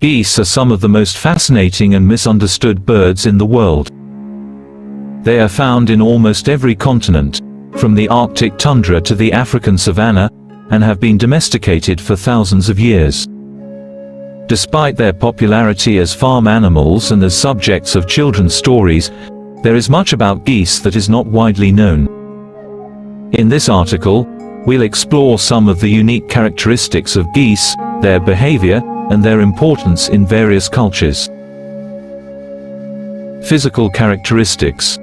Geese are some of the most fascinating and misunderstood birds in the world. They are found in almost every continent, from the Arctic tundra to the African savanna, and have been domesticated for thousands of years. Despite their popularity as farm animals and as subjects of children's stories, there is much about geese that is not widely known. In this article, we'll explore some of the unique characteristics of geese, their behavior, and their importance in various cultures. Physical characteristics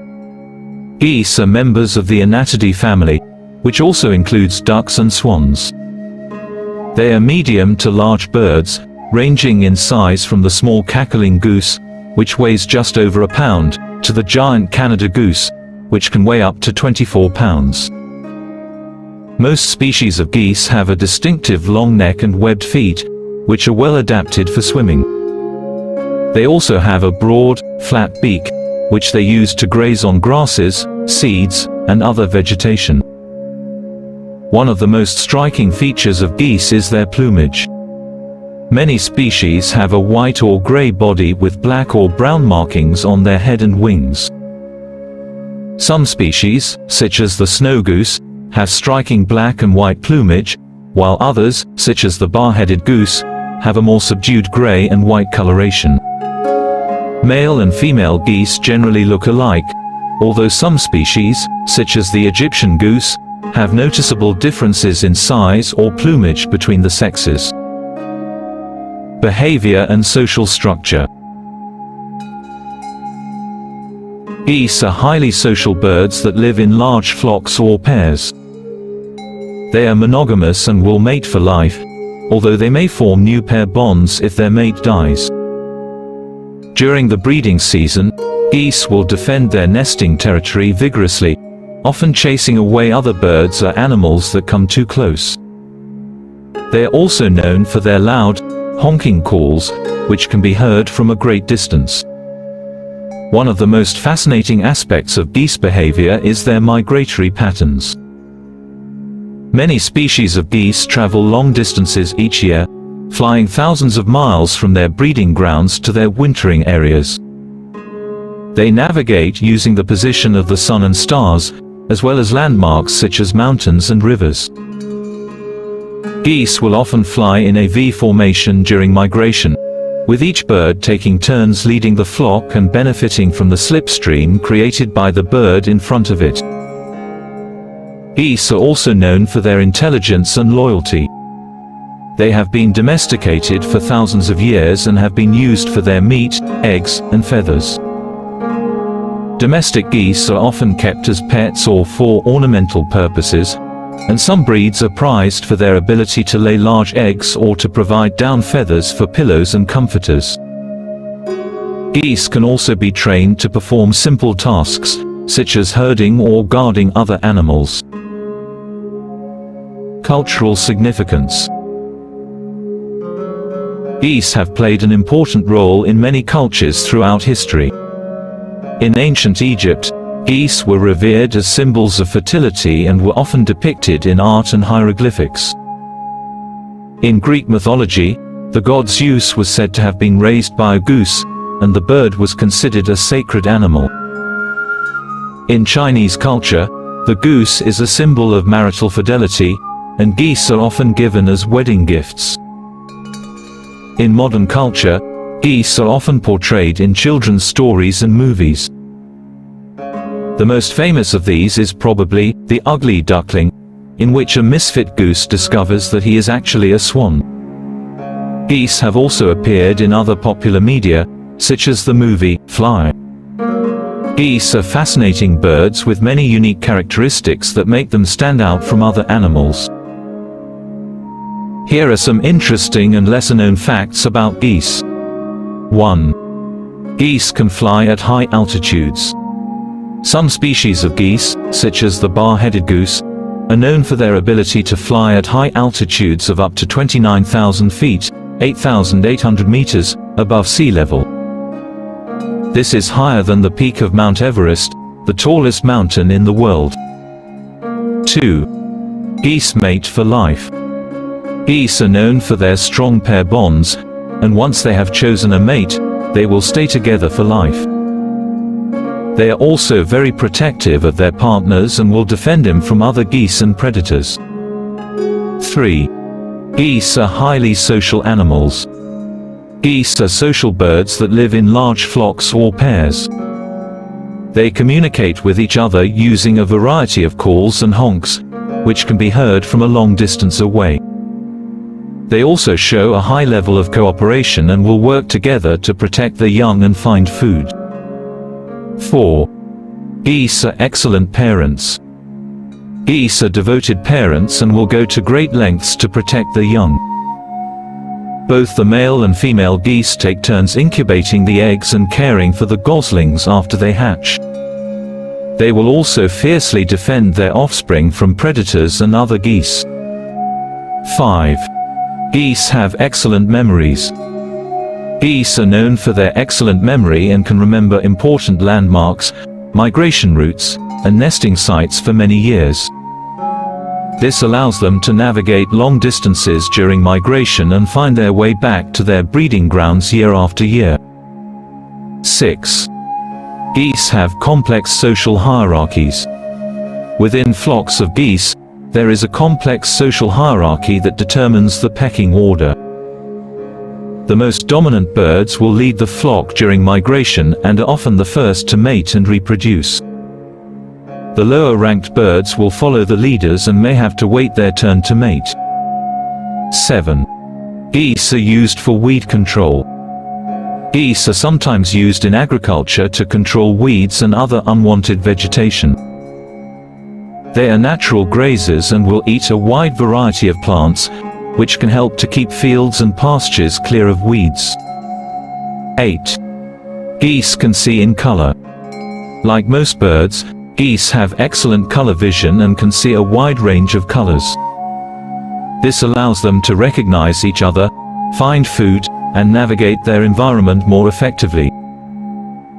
Geese are members of the Anatidae family, which also includes ducks and swans. They are medium to large birds, ranging in size from the small cackling goose, which weighs just over a pound, to the giant Canada goose, which can weigh up to 24 pounds. Most species of geese have a distinctive long neck and webbed feet, which are well adapted for swimming. They also have a broad, flat beak, which they use to graze on grasses, seeds, and other vegetation. One of the most striking features of geese is their plumage. Many species have a white or gray body with black or brown markings on their head and wings. Some species, such as the snow goose, have striking black and white plumage, while others, such as the bar-headed goose, have a more subdued gray and white coloration. Male and female geese generally look alike, although some species, such as the Egyptian goose, have noticeable differences in size or plumage between the sexes. Behavior and social structure Geese are highly social birds that live in large flocks or pairs. They are monogamous and will mate for life, although they may form new pair bonds if their mate dies. During the breeding season, geese will defend their nesting territory vigorously, often chasing away other birds or animals that come too close. They are also known for their loud, honking calls, which can be heard from a great distance. One of the most fascinating aspects of geese behavior is their migratory patterns. Many species of geese travel long distances each year, flying thousands of miles from their breeding grounds to their wintering areas. They navigate using the position of the sun and stars, as well as landmarks such as mountains and rivers. Geese will often fly in a V formation during migration, with each bird taking turns leading the flock and benefiting from the slipstream created by the bird in front of it. Geese are also known for their intelligence and loyalty. They have been domesticated for thousands of years and have been used for their meat, eggs, and feathers. Domestic geese are often kept as pets or for ornamental purposes, and some breeds are prized for their ability to lay large eggs or to provide down feathers for pillows and comforters. Geese can also be trained to perform simple tasks, such as herding or guarding other animals. Cultural significance Geese have played an important role in many cultures throughout history. In ancient Egypt, geese were revered as symbols of fertility and were often depicted in art and hieroglyphics. In Greek mythology, the god Zeus was said to have been raised by a goose, and the bird was considered a sacred animal. In Chinese culture, the goose is a symbol of marital fidelity, and geese are often given as wedding gifts. In modern culture, geese are often portrayed in children's stories and movies. The most famous of these is probably The Ugly Duckling, in which a misfit goose discovers that he is actually a swan. Geese have also appeared in other popular media, such as the movie Fly. Geese are fascinating birds with many unique characteristics that make them stand out from other animals. Here are some interesting and lesser-known facts about geese. 1. Geese can fly at high altitudes. Some species of geese, such as the bar-headed goose, are known for their ability to fly at high altitudes of up to 29,000 feet, 8,800 meters, above sea level. This is higher than the peak of Mount Everest, the tallest mountain in the world. 2. Geese mate for life. Geese are known for their strong pair bonds, and once they have chosen a mate, they will stay together for life. They are also very protective of their partners and will defend him from other geese and predators. 3. Geese are highly social animals. Geese are social birds that live in large flocks or pairs. They communicate with each other using a variety of calls and honks, which can be heard from a long distance away. They also show a high level of cooperation and will work together to protect their young and find food. 4. Geese are excellent parents. Geese are devoted parents and will go to great lengths to protect their young. Both the male and female geese take turns incubating the eggs and caring for the goslings after they hatch. They will also fiercely defend their offspring from predators and other geese. 5. Geese have excellent memories. Geese are known for their excellent memory and can remember important landmarks, migration routes, and nesting sites for many years. This allows them to navigate long distances during migration and find their way back to their breeding grounds year after year. 6. Geese have complex social hierarchies. Within flocks of geese, there is a complex social hierarchy that determines the pecking order. The most dominant birds will lead the flock during migration and are often the first to mate and reproduce. The lower-ranked birds will follow the leaders and may have to wait their turn to mate. 7. Geese are used for weed control. Geese are sometimes used in agriculture to control weeds and other unwanted vegetation. They are natural grazers and will eat a wide variety of plants, which can help to keep fields and pastures clear of weeds. 8. Geese can see in color. Like most birds, geese have excellent color vision and can see a wide range of colors. This allows them to recognize each other, find food, and navigate their environment more effectively.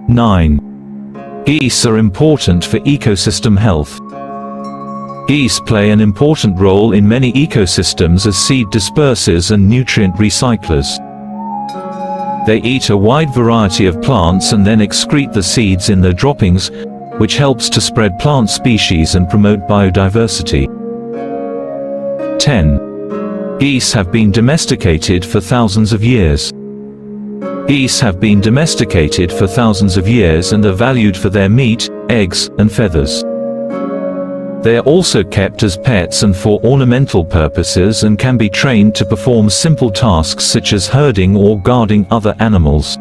9. Geese are important for ecosystem health. Geese play an important role in many ecosystems as seed dispersers and nutrient recyclers. They eat a wide variety of plants and then excrete the seeds in their droppings, which helps to spread plant species and promote biodiversity. 10. Geese have been domesticated for thousands of years. Geese have been domesticated for thousands of years and are valued for their meat, eggs, and feathers. They are also kept as pets and for ornamental purposes and can be trained to perform simple tasks such as herding or guarding other animals.